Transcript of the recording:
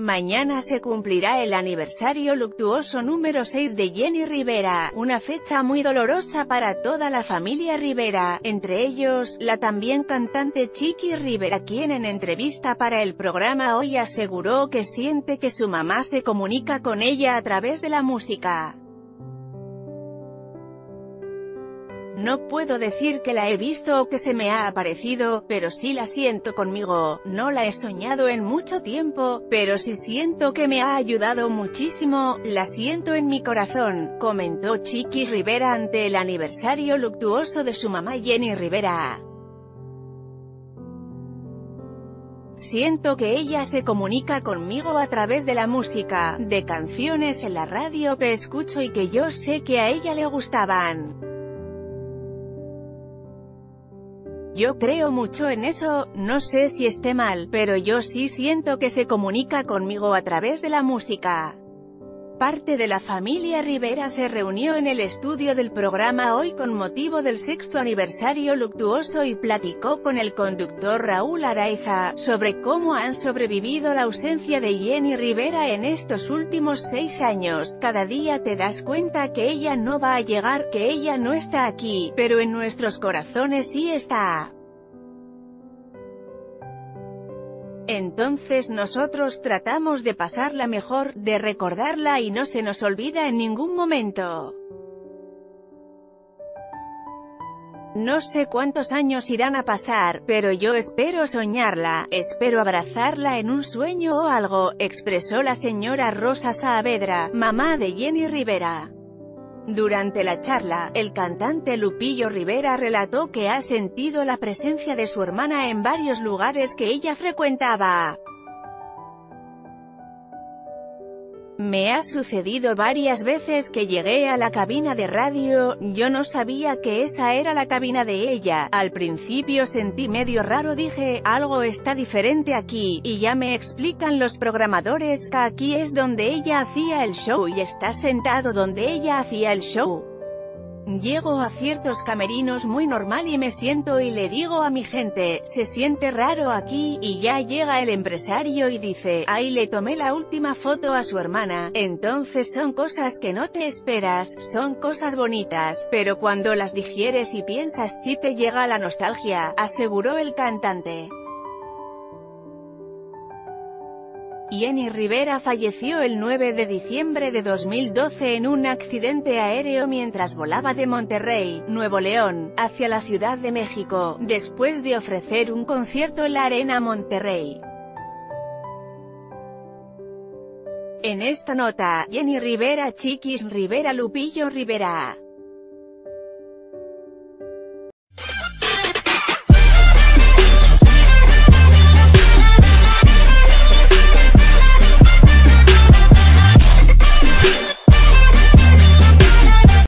Mañana se cumplirá el aniversario luctuoso número 6 de Jenny Rivera, una fecha muy dolorosa para toda la familia Rivera, entre ellos, la también cantante Chiqui Rivera quien en entrevista para el programa hoy aseguró que siente que su mamá se comunica con ella a través de la música. No puedo decir que la he visto o que se me ha aparecido, pero sí la siento conmigo, no la he soñado en mucho tiempo, pero sí siento que me ha ayudado muchísimo, la siento en mi corazón, comentó Chiquis Rivera ante el aniversario luctuoso de su mamá Jenny Rivera. Siento que ella se comunica conmigo a través de la música, de canciones en la radio que escucho y que yo sé que a ella le gustaban. Yo creo mucho en eso, no sé si esté mal, pero yo sí siento que se comunica conmigo a través de la música. Parte de la familia Rivera se reunió en el estudio del programa hoy con motivo del sexto aniversario luctuoso y platicó con el conductor Raúl Araiza, sobre cómo han sobrevivido la ausencia de Jenny Rivera en estos últimos seis años. Cada día te das cuenta que ella no va a llegar, que ella no está aquí, pero en nuestros corazones sí está. Entonces nosotros tratamos de pasarla mejor, de recordarla y no se nos olvida en ningún momento. No sé cuántos años irán a pasar, pero yo espero soñarla, espero abrazarla en un sueño o algo, expresó la señora Rosa Saavedra, mamá de Jenny Rivera. Durante la charla, el cantante Lupillo Rivera relató que ha sentido la presencia de su hermana en varios lugares que ella frecuentaba. Me ha sucedido varias veces que llegué a la cabina de radio, yo no sabía que esa era la cabina de ella, al principio sentí medio raro dije, algo está diferente aquí, y ya me explican los programadores que aquí es donde ella hacía el show y está sentado donde ella hacía el show. Llego a ciertos camerinos muy normal y me siento y le digo a mi gente, se siente raro aquí, y ya llega el empresario y dice, ahí le tomé la última foto a su hermana, entonces son cosas que no te esperas, son cosas bonitas, pero cuando las digieres y piensas sí te llega la nostalgia, aseguró el cantante. Jenny Rivera falleció el 9 de diciembre de 2012 en un accidente aéreo mientras volaba de Monterrey, Nuevo León, hacia la Ciudad de México, después de ofrecer un concierto en la Arena Monterrey. En esta nota, Jenny Rivera Chiquis Rivera Lupillo Rivera